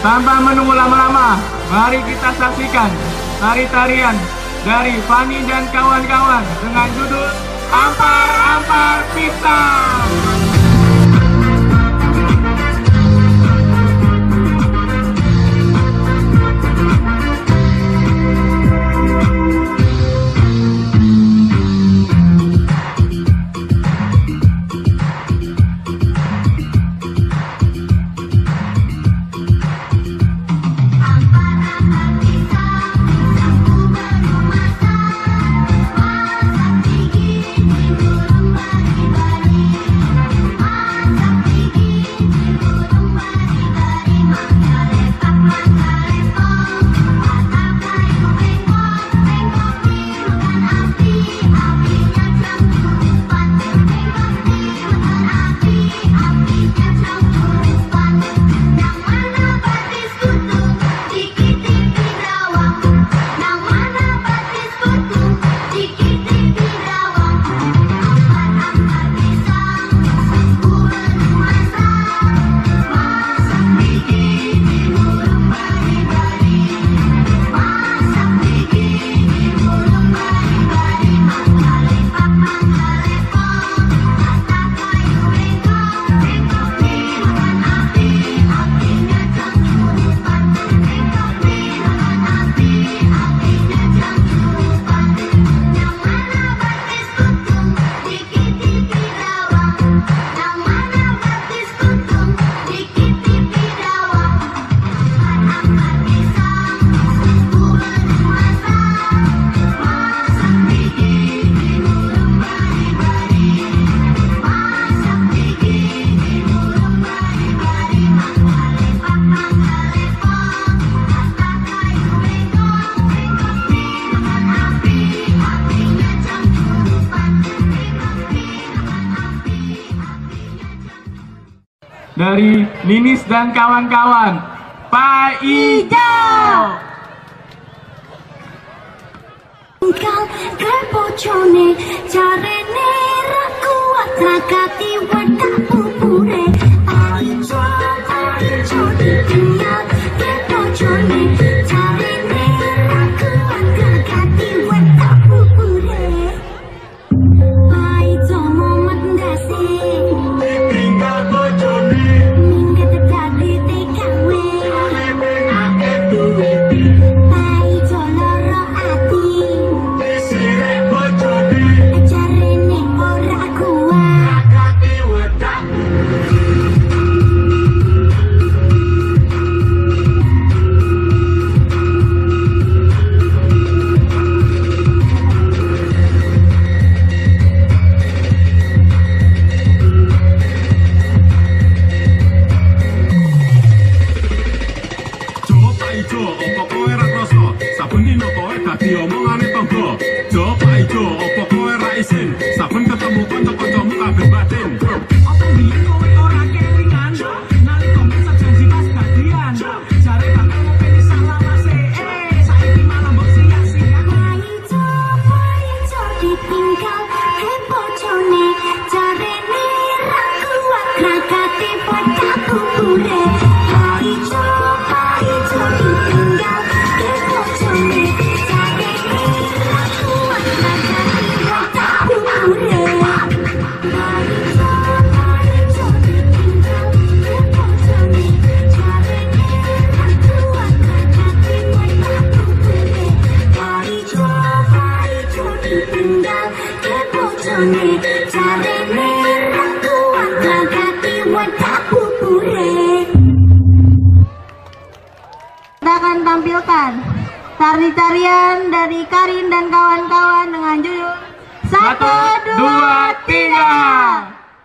Tanpa menunggu lama-lama, mari kita saksikan tari-tarian dari Fani dan kawan-kawan dengan judul Ampar-Ampar Pisang. dari Ninis dan kawan-kawan. Pak Ijo.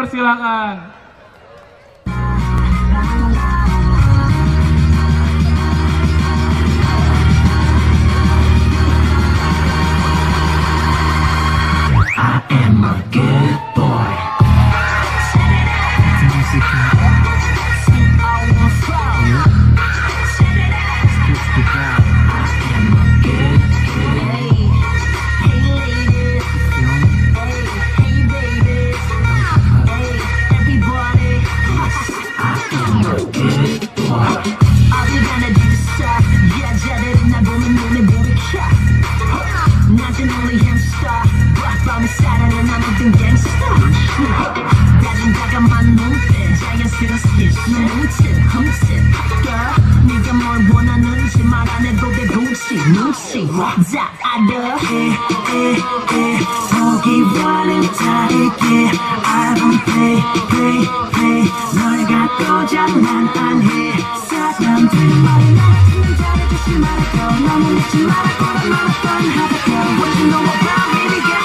persilakan. p h i 도돼 눈치 눈치 자 아들 너무 늦지 말아 꼬라 말았던 하다 girl What you know about me g i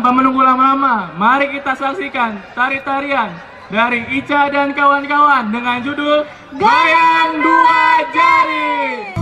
Tanpa menunggu lama-lama, mari kita saksikan tari-tarian dari Ica dan kawan-kawan dengan judul Jari. Dua Jari.